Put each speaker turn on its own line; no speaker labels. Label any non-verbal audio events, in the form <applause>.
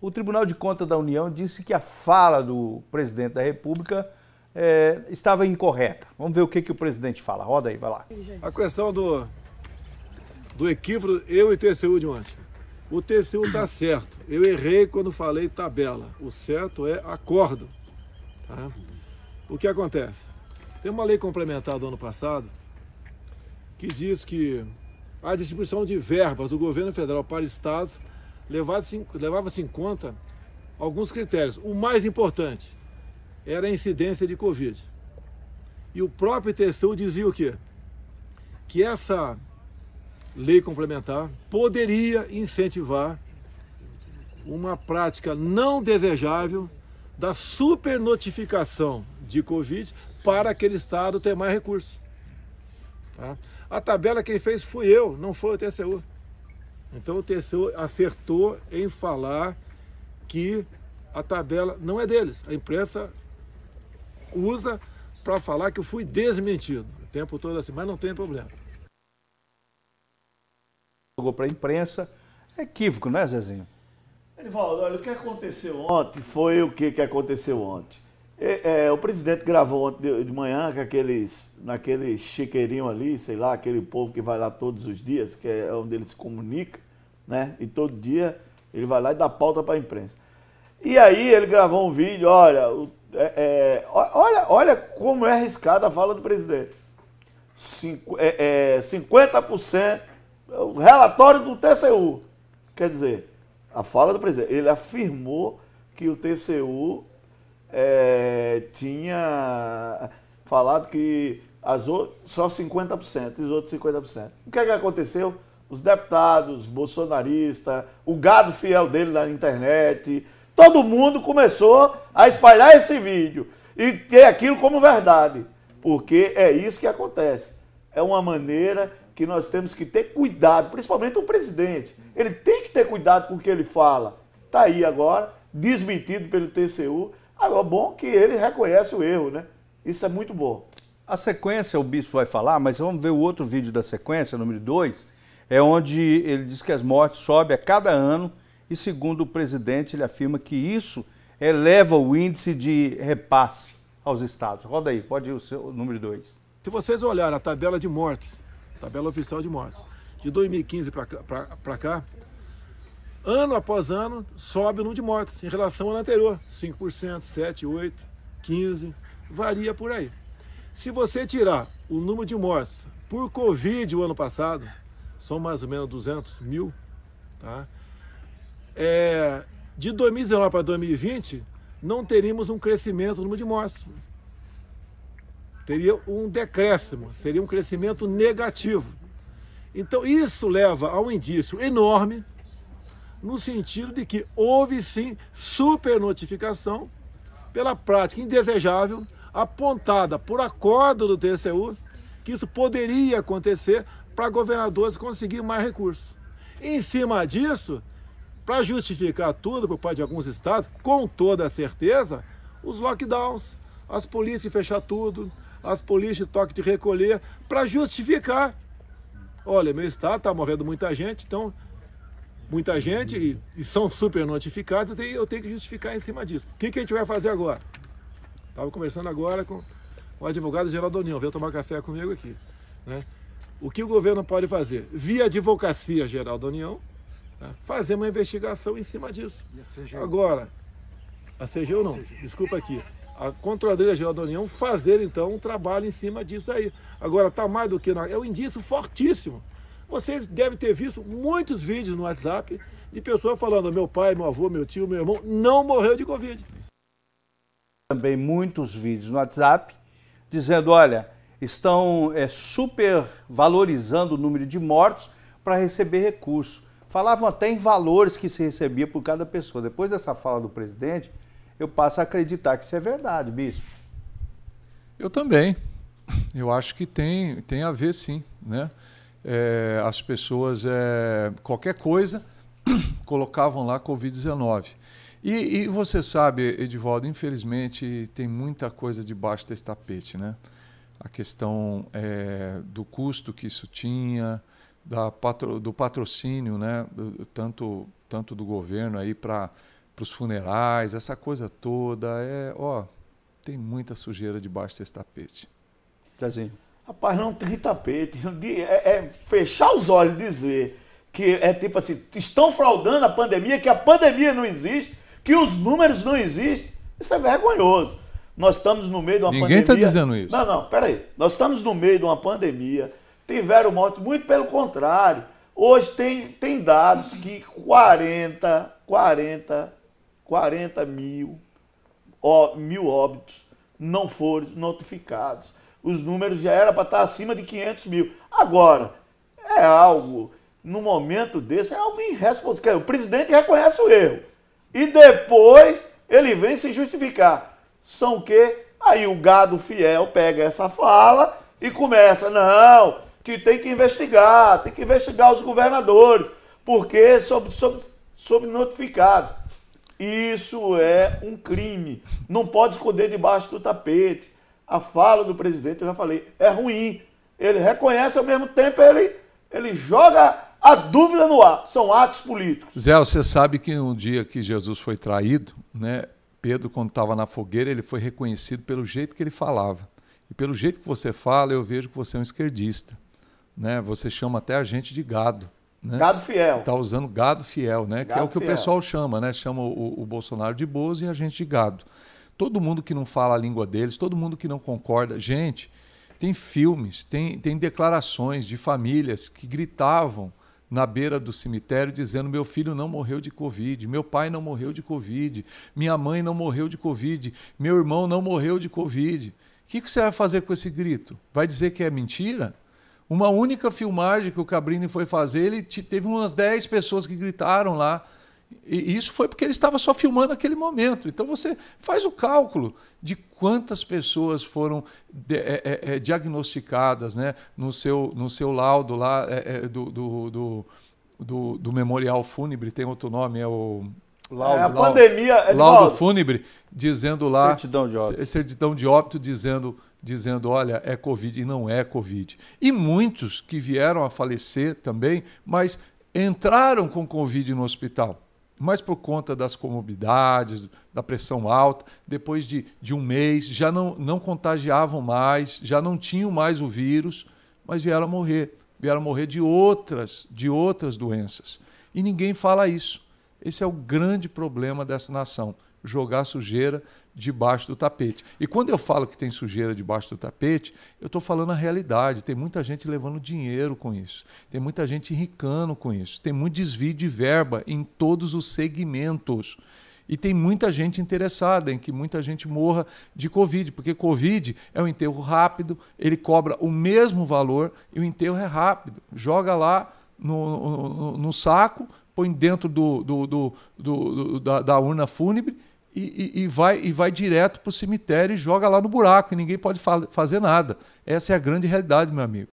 O Tribunal de Contas da União disse que a fala do presidente da República é, estava incorreta. Vamos ver o que, que o presidente fala. Roda aí, vai lá.
A questão do, do equívoco, eu e TCU de ontem. O TCU está certo. Eu errei quando falei tabela. O certo é acordo. Tá? O que acontece? Tem uma lei complementar do ano passado que diz que a distribuição de verbas do governo federal para estados levava-se levava em conta alguns critérios. O mais importante era a incidência de Covid. E o próprio TCU dizia o quê? Que essa lei complementar poderia incentivar uma prática não desejável da supernotificação de Covid para aquele estado ter mais recursos. Tá? A tabela quem fez fui eu, não foi o TCU. Então o TCU acertou em falar que a tabela não é deles. A imprensa usa para falar que eu fui desmentido. O tempo todo assim, mas não tem problema.
Jogou para a imprensa. É equívoco, não é, Zezinho?
Edivaldo, olha, o que aconteceu ontem foi o que, que aconteceu ontem. É, é, o presidente gravou ontem de manhã com aqueles, naquele chiqueirinho ali, sei lá, aquele povo que vai lá todos os dias, que é onde ele se comunica, né? E todo dia ele vai lá e dá pauta para a imprensa. E aí ele gravou um vídeo, olha, é, é, olha, olha como é arriscada a fala do presidente. Cinco, é, 50%, é, o relatório do TCU. Quer dizer, a fala do presidente, ele afirmou que o TCU é, tinha falado que as só 50%, os outros 50%. O que é que aconteceu? Os deputados, bolsonaristas, o gado fiel dele na internet, todo mundo começou a espalhar esse vídeo e ter aquilo como verdade. Porque é isso que acontece. É uma maneira que nós temos que ter cuidado, principalmente o presidente. Ele tem que ter cuidado com o que ele fala. Está aí agora, desmentido pelo TCU, Agora, bom que ele reconhece o erro, né? Isso é muito bom.
A sequência o bispo vai falar, mas vamos ver o outro vídeo da sequência, número 2, é onde ele diz que as mortes sobem a cada ano e, segundo o presidente, ele afirma que isso eleva o índice de repasse aos estados. Roda aí, pode ir o, seu, o número 2.
Se vocês olharem a tabela de mortes, tabela oficial de mortes, de 2015 para cá, ano após ano, sobe o número de mortes em relação ao ano anterior. 5%, 7%, 8%, 15%, varia por aí. Se você tirar o número de mortes por Covid o ano passado, são mais ou menos 200 mil, tá? É, de 2019 para 2020, não teríamos um crescimento no número de mortes. Teria um decréscimo, seria um crescimento negativo. Então, isso leva a um indício enorme no sentido de que houve sim supernotificação pela prática indesejável apontada por acordo do TCU que isso poderia acontecer para governadores conseguir mais recursos. Em cima disso, para justificar tudo por parte de alguns estados, com toda a certeza, os lockdowns, as polícias fechar tudo, as polícias toque de recolher, para justificar. Olha, meu estado está morrendo muita gente, então muita gente e, e são super notificados, eu tenho, eu tenho, que justificar em cima disso. O que, que a gente vai fazer agora? Estava conversando agora com o advogado Geraldo União, veio tomar café comigo aqui. Né? O que o governo pode fazer? Via Advocacia Geral da União, né? fazer uma investigação em cima disso. Agora, a CGU não, desculpa aqui. A Controladoria Geral da União fazer então um trabalho em cima disso aí. Agora, está mais do que. É um indício fortíssimo vocês devem ter visto muitos vídeos no WhatsApp de pessoas falando: meu pai, meu avô, meu tio, meu irmão não morreu de Covid.
Também muitos vídeos no WhatsApp dizendo: olha, estão é, super valorizando o número de mortos para receber recursos. Falavam até em valores que se recebia por cada pessoa. Depois dessa fala do presidente, eu passo a acreditar que isso é verdade, bispo.
Eu também. Eu acho que tem, tem a ver sim, né? É, as pessoas, é, qualquer coisa, <coughs> colocavam lá Covid-19. E, e, você sabe, Edivaldo, infelizmente tem muita coisa debaixo desse tapete, né? A questão é, do custo que isso tinha, da patro, do patrocínio, né? tanto, tanto do governo aí para os funerais, essa coisa toda. É, ó, tem muita sujeira debaixo desse tapete.
Zezinho.
Rapaz, não tem tapete. É, é fechar os olhos e dizer que é tipo assim, estão fraudando a pandemia, que a pandemia não existe, que os números não existem. Isso é vergonhoso. Nós estamos no meio de uma
Ninguém
tá
está
pandemia.
dizendo isso.
Não, não, peraí. Nós estamos no meio de uma pandemia. Tiveram mortes, muito pelo contrário. Hoje tem, tem dados que 40, 40, 40 mil, ó, mil óbitos não foram notificados. Os números já era para estar acima de 500 mil. Agora, é algo, no momento desse, é algo irresponsável. O presidente reconhece o erro. E depois ele vem se justificar. São o quê? Aí o gado fiel pega essa fala e começa, não, que tem que investigar, tem que investigar os governadores, porque sobre, sobre, sobre notificados. Isso é um crime. Não pode esconder debaixo do tapete. A fala do presidente, eu já falei, é ruim. Ele reconhece ao mesmo tempo, ele, ele joga a dúvida no ar. São atos políticos.
Zé, você sabe que no dia que Jesus foi traído, né, Pedro, quando estava na fogueira, ele foi reconhecido pelo jeito que ele falava. E pelo jeito que você fala, eu vejo que você é um esquerdista. Né? Você chama até a gente de gado. Né?
Gado fiel.
Está usando gado fiel, né?
Gado
que é o que
fiel.
o pessoal chama, né? Chama o, o Bolsonaro de bozo e a gente de gado. Todo mundo que não fala a língua deles, todo mundo que não concorda. Gente, tem filmes, tem, tem declarações de famílias que gritavam na beira do cemitério dizendo: meu filho não morreu de Covid, meu pai não morreu de Covid, minha mãe não morreu de Covid, meu irmão não morreu de Covid. O que, você vai fazer com esse grito? Vai dizer que é mentira? Uma única filmagem que o Cabrini foi fazer, ele te- teve umas 10 pessoas que gritaram lá. E isso foi porque ele estava só filmando aquele momento. Então você faz o cálculo de quantas pessoas foram de- é, é, é, diagnosticadas né, no, seu, no seu laudo lá é, é, do, do, do, do- do memorial fúnebre, tem outro nome, é o
Laudo,
é, a
laudo-
pandemia,
laudo
Edivaldo,
fúnebre, dizendo lá.
Certidão de óbito.
Certidão de óbito, dizendo, dizendo: olha, é Covid e não é Covid. E muitos que vieram a falecer também, mas entraram com Covid no hospital. Mas por conta das comorbidades, da pressão alta, depois de, de um mês, já não, não contagiavam mais, já não tinham mais o vírus, mas vieram a morrer. Vieram a morrer de outras, de outras doenças. E ninguém fala isso. Esse é o grande problema dessa nação, jogar sujeira debaixo do tapete. E quando eu falo que tem sujeira debaixo do tapete, eu estou falando a realidade. Tem muita gente levando dinheiro com isso, tem muita gente enricando com isso, tem muito desvio de verba em todos os segmentos. E tem muita gente interessada em que muita gente morra de Covid, porque Covid é um enterro rápido, ele cobra o mesmo valor e o enterro é rápido. Joga lá no, no, no saco, põe dentro do, do, do, do- da, da urna fúnebre e, e- e vai, e vai direto para o cemitério e joga lá no buraco, e ninguém pode fa- fazer nada. Essa é a grande realidade, meu amigo.